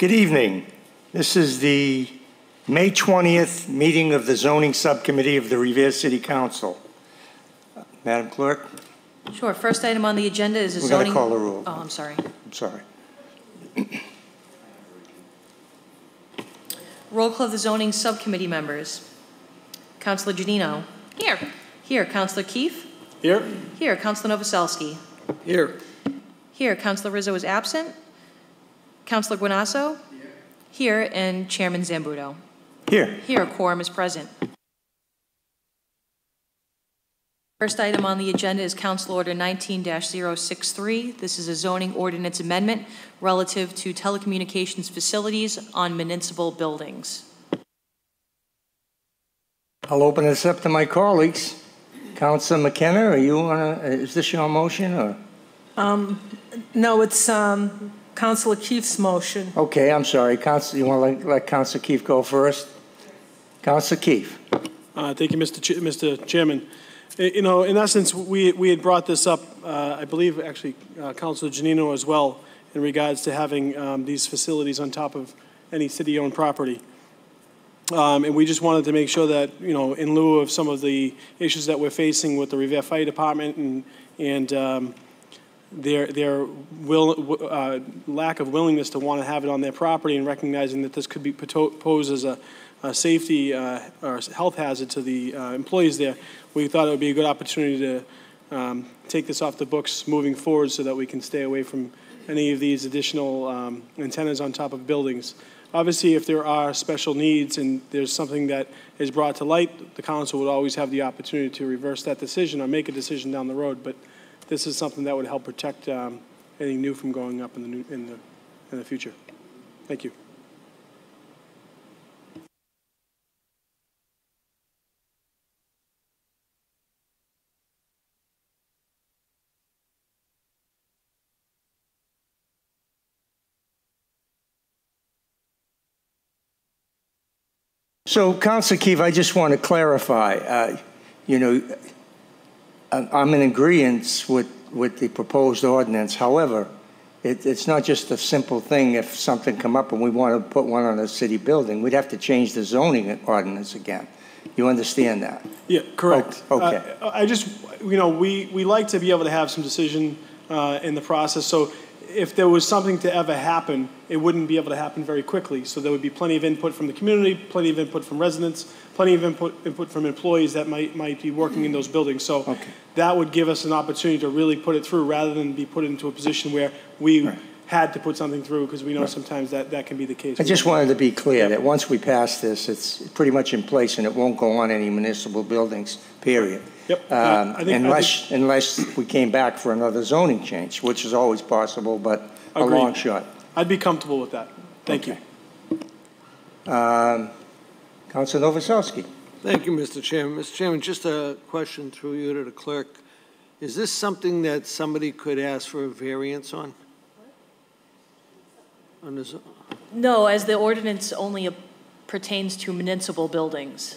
Good evening. This is the May 20th meeting of the zoning subcommittee of the Revere City Council. Uh, Madam Clerk, Sure. First item on the agenda is a we're going zoning... to call the roll. Oh, I'm sorry. I'm sorry. Roll call of the zoning subcommittee members. Counselor Giannino? Here. Here. Counselor Keefe? Here? Here. Counselor Novoselsky? Here. Here. Counselor Rizzo is absent. Counselor Guinasso? Here. And Chairman Zambuto? Here. Here. Quorum is present. First item on the agenda is Council Order 19-063. This is a zoning ordinance amendment relative to telecommunications facilities on municipal buildings. I'll open this up to my colleagues. Councilor McKenna, are you on, a- is this your motion or? Um, No, it's um, Councilor Keefe's motion. Okay, I'm sorry. Council, you want to let, let Councilor Keefe go first? Councilor Keefe. Uh, Thank you, Mr. Ch- Mr. Chairman. You know, in essence, we we had brought this up, uh, I believe, actually, uh, Councilor Giannino as well, in regards to having um, these facilities on top of any city-owned property. Um, And we just wanted to make sure that, you know, in lieu of some of the issues that we're facing with the Revere Fire Department and and um, their their will uh, lack of willingness to want to have it on their property and recognizing that this could be posed as a, a safety uh, or health hazard to the uh, employees there, we thought it would be a good opportunity to um, take this off the books moving forward so that we can stay away from any of these additional um, antennas on top of buildings. Obviously, if there are special needs and there's something that is brought to light, the council would always have the opportunity to reverse that decision or make a decision down the road. But this is something that would help protect um, anything new from going up in the, new, in the, in the future. Thank you. So, Councilor Keefe, I just want to clarify, uh, you know, I'm in agreement with, with the proposed ordinance. However, it, it's not just a simple thing if something come up and we want to put one on a city building. We'd have to change the zoning ordinance again. You understand that? Yeah, correct. Oh, okay. Uh, I just, you know, we, we like to be able to have some decision uh, in the process. So if there was something to ever happen, it wouldn't be able to happen very quickly. So there would be plenty of input from the community, plenty of input from residents, plenty of input, input from employees that might, might be working in those buildings. So Okay. that would give us an opportunity to really put it through rather than be put into a position where we had to put something through because we know sometimes that, that can be the case. I just wanted to be clear that once we pass this, it's pretty much in place and it won't go on any municipal buildings, period. Yep. Um, I think- I Unless, unless we came back for another zoning change, which is always possible, but a Agreed. long shot. I'd be comfortable with that. Thank you. Okay. Um, Councilor Novoselsky. Thank you, Mr. Chairman. Mr. Chairman, just a question through you to the clerk. Is this something that somebody could ask for a variance on? On this, No, as the ordinance only pertains to municipal buildings,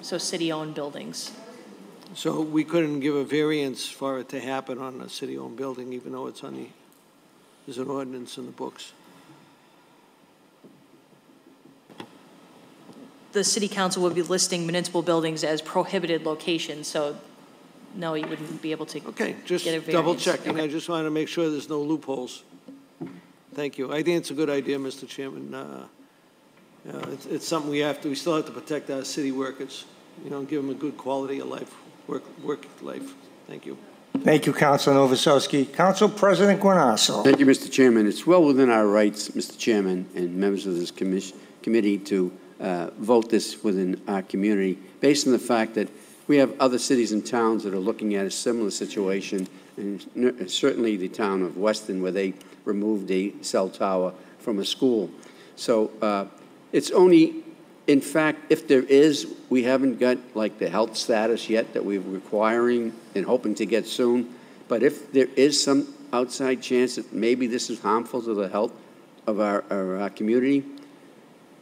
so city-owned buildings. so we couldn't give a variance for it to happen on a city-owned building, even though it's on the, there's an ordinance in the books? The city council would be listing municipal buildings as prohibited locations, so no, you wouldn't be able to. Okay, just Get a variance. double checking. I Okay. just wanted to make sure there's no loopholes. Thank you. I think it's a good idea, Mr. Chairman. Uh, uh, It's, it's something we have to, we still have to protect our city workers, you know, give them a good quality of life, work, work life. Thank you. Thank you, Councilor Novoselsky. Council President Guinasso. Thank you, Mr. Chairman. It's well within our rights, Mr. Chairman, and members of this commis- committee to uh, vote this within our community, based on the fact that we have other cities and towns that are looking at a similar situation, and certainly the town of Weston, where they removed a cell tower from a school. So uh, it's only, in fact, if there is, we haven't got like the health status yet that we're requiring and hoping to get soon. But if there is some outside chance that maybe this is harmful to the health of our, our, our community,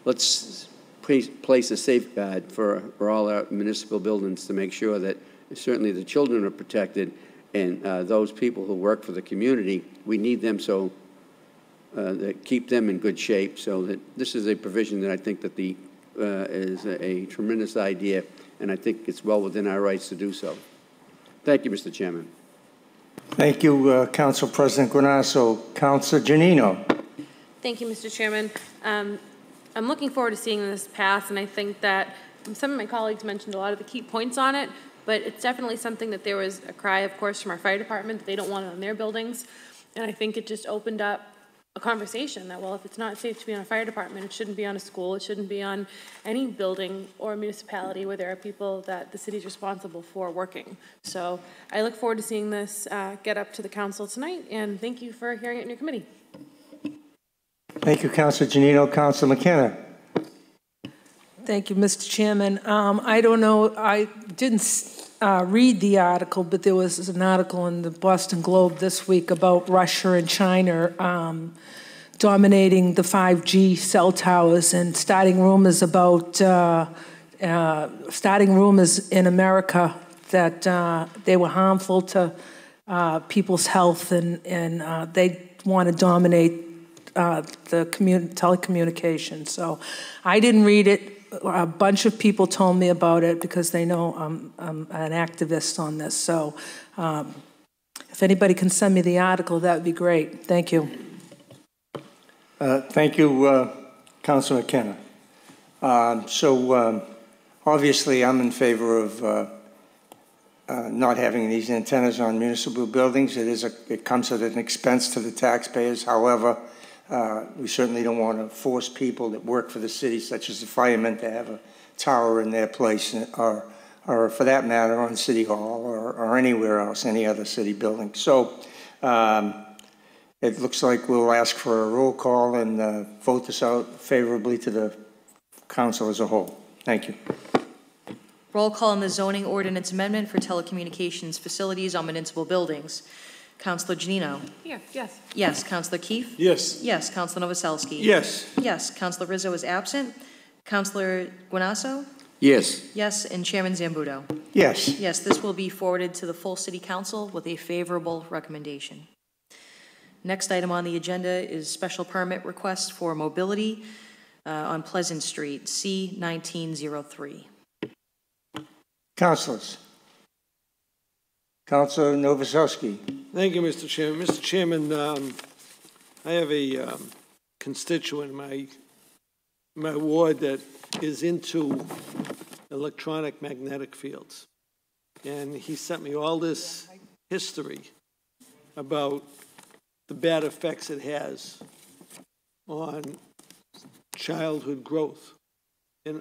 let's place, a safeguard for, for all our municipal buildings to make sure that certainly the children are protected and uh, those people who work for the community, we need them so uh, that keep them in good shape, so that this is a provision that I think that the, uh, is a a tremendous idea, and I think it's well within our rights to do so. Thank you, Mr. Chairman. Thank you, uh, Council President Guinasso. Council Giannino. Thank you, Mr. Chairman. Um, I'm looking forward to seeing this pass, and I think that some of my colleagues mentioned a lot of the key points on it, but it's definitely something that there was a cry, of course, from our fire department that they don't want it on their buildings. And I think it just opened up a conversation that, well, if it's not safe to be on a fire department, it shouldn't be on a school, it shouldn't be on any building or municipality where there are people that the city's responsible for working. So I look forward to seeing this uh, get up to the council tonight, and thank you for hearing it in your committee. Thank you, Council Giannino. Council McKenna. Thank you, Mr. Chairman. Um, I don't know, I didn't uh, read the article, but there was an article in the Boston Globe this week about Russia and China um, dominating the 5G cell towers and starting rumors about, uh, uh, starting rumors in America that uh, they were harmful to uh, people's health and, and uh, they want to dominate the commun- telecommunications. So I didn't read it. A bunch of people told me about it because they know I'm, I'm an activist on this. So um, if anybody can send me the article, that would be great. Thank you. Uh, Thank you, uh, Council McKenna. Um, So um, obviously, I'm in favor of uh, uh, not having these antennas on municipal buildings. It is, a it comes at an expense to the taxpayers. However, uh, we certainly don't want to force people that work for the city, such as the firemen, to have a tower in their place, or, or for that matter, on City Hall or, or anywhere else, any other city building. So um, it looks like we'll ask for a roll call and uh, vote this out favorably to the council as a whole. Thank you. Roll call on the zoning ordinance amendment for telecommunications facilities on municipal buildings. Counselor Giannino? Here, yes. Yes. Counselor Keefe? Yes. Yes. Counselor Novoselsky? Yes. Yes. Counselor Rizzo is absent. Counselor Guinasso? Yes. Yes. And Chairman Zambuto? Yes. Yes, this will be forwarded to the full city council with a favorable recommendation. Next item on the agenda is special permit request for mobility uh, on Pleasant Street, C 1903. Councilors. Councilor Novoselsky. Thank you, Mr. Chairman. Mr. Chairman, um, I have a um, constituent in my, my ward that is into electronic magnetic fields. And he sent me all this history about the bad effects it has on childhood growth. And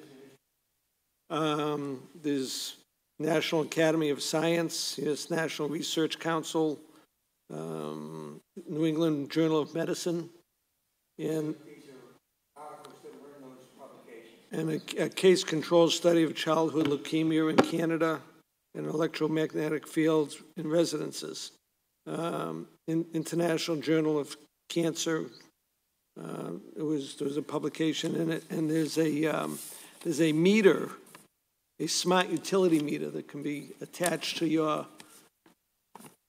um, there's National Academy of Science, yes, National Research Council, um, New England Journal of Medicine, and and a, a case control study of childhood leukemia in Canada and electromagnetic fields in residences. Um, in, International Journal of Cancer, uh, it was there was a publication in it, and there's a um, there's a meter a smart utility meter that can be attached to your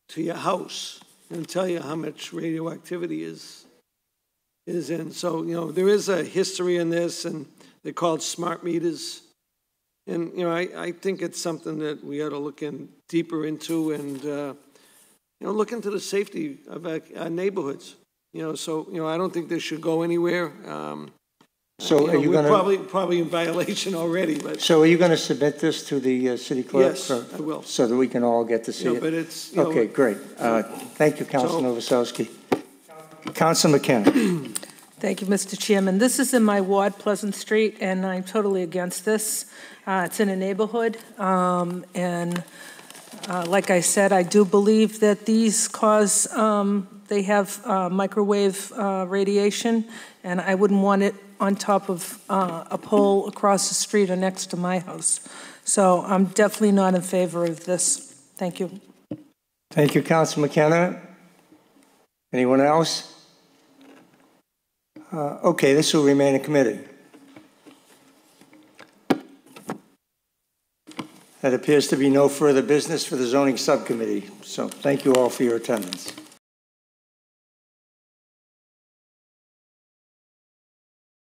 to your house and tell you how much radioactivity is is in. So you know there is a history in this, and they're called smart meters. And you know I, I think it's something that we ought to look in deeper into, and uh, you know look into the safety of our, our, neighborhoods. You know, so you know I don't think this should go anywhere. Um, So you are know, you we're going to, probably probably in violation already, but so are you going to submit this to the uh, city clerk? Yes, for- I will. So that we can all get to see you know, it? but it's you know, Okay, great. Uh, Thank you, Council Novoselsky. Council McKenna. Thank you, Mr. Chairman. This is in my ward, Pleasant Street, and I'm totally against this. Uh, It's in a neighborhood, um, and uh, like I said, I do believe that these cause, um, they have uh, microwave uh, radiation, and I wouldn't want it on top of uh, a pole across the street or next to my house. So I'm definitely not in favor of this. Thank you. Thank you, Council McKenna. Anyone else? Uh, Okay, this will remain a committee. That appears to be no further business for the zoning subcommittee, so thank you all for your attendance.